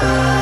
Bye.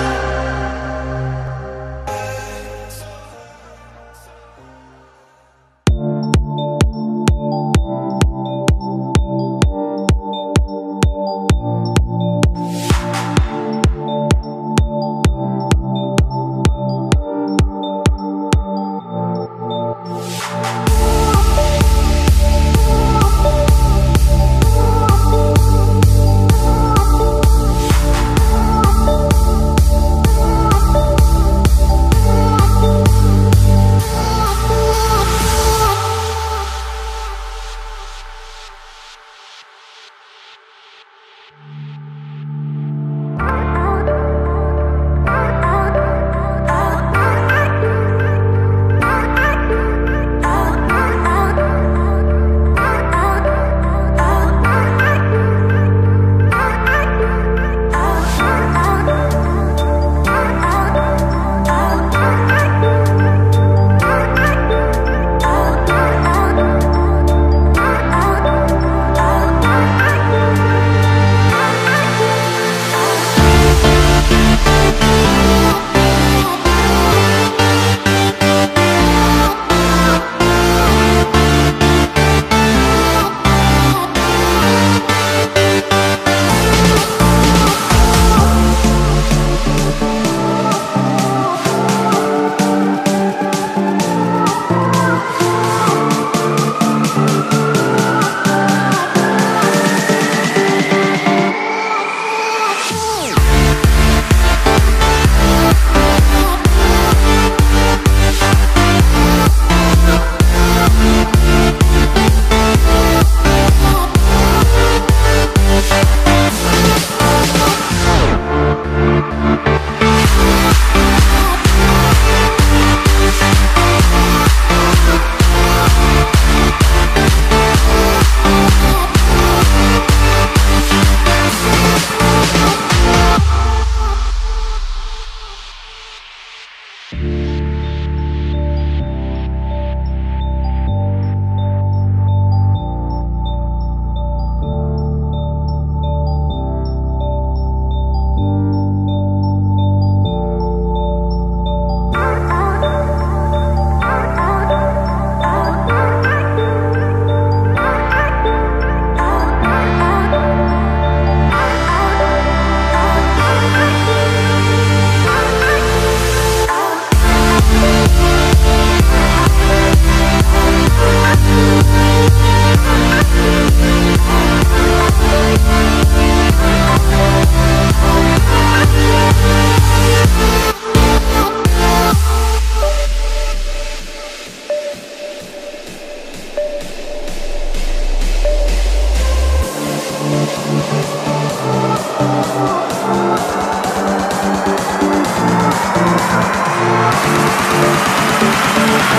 Thank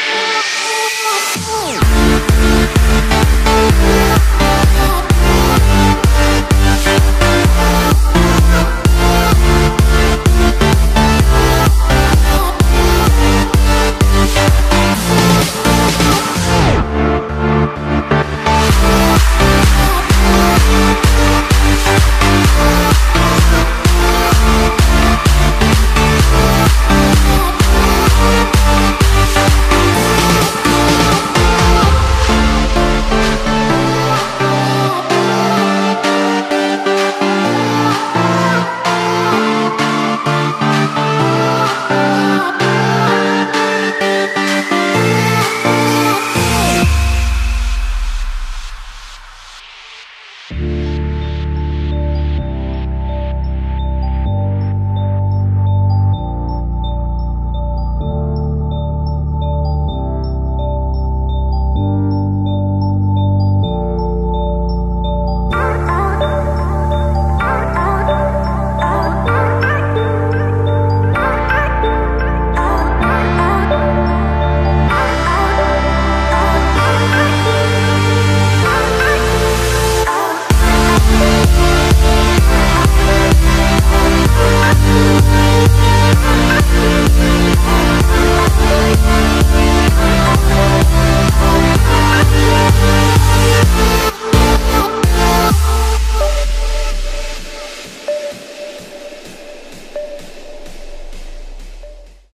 you.